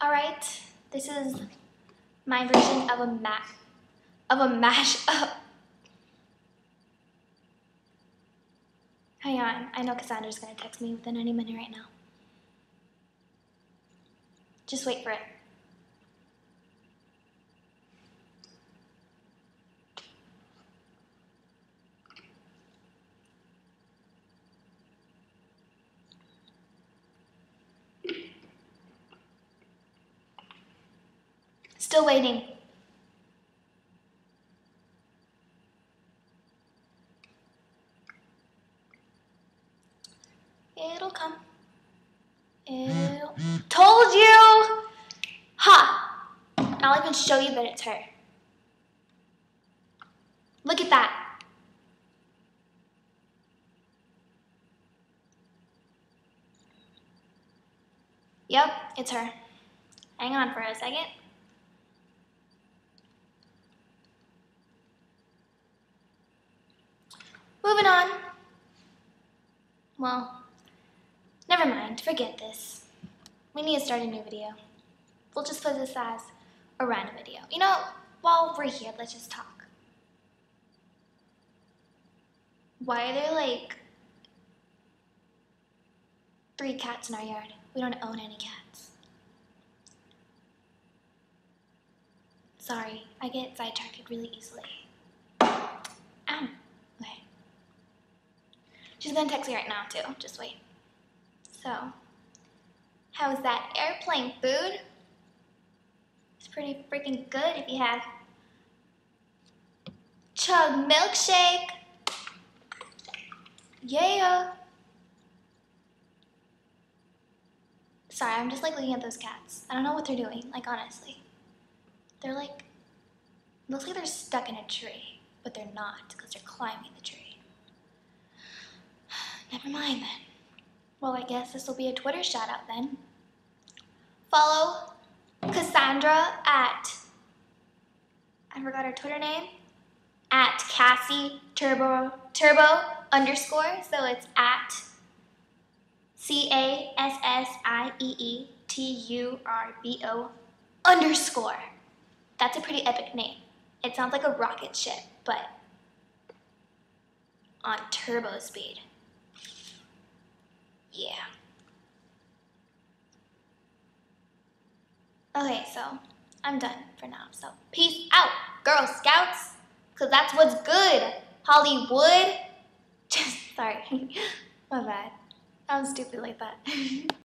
All right, this is my version of a ma of a mash up. Hang on, I know Cassandra's gonna text me within any minute right now. Just wait for it. Still waiting. It'll come. It'll... Told you! Ha! I'll even show you that it's her. Look at that. Yep, it's her. Hang on for a second. Moving on. Well, never mind. Forget this. We need to start a new video. We'll just put this as a random video. You know, while we're here, let's just talk. Why are there like three cats in our yard? We don't own any cats. Sorry, I get sidetracked really easily. Ow. Okay. She's gonna text me right now too. Just wait. So, how's that airplane food? It's pretty freaking good if you have chug milkshake. Yeah. Sorry, I'm just like looking at those cats. I don't know what they're doing, like honestly. They're like, looks like they're stuck in a tree, but they're not because they're climbing the tree. Never mind then. Well, I guess this will be a Twitter shout out then. Follow Cassandra at, I forgot her Twitter name, at Cassie Turbo, Turbo underscore. So it's at C A S S I E E T U R B O underscore. That's a pretty epic name. It sounds like a rocket ship, but on turbo speed. Yeah. Okay, so I'm done for now. So peace out, Girl Scouts, because that's what's good. Hollywood. Just sorry. My bad. I'm stupid like that.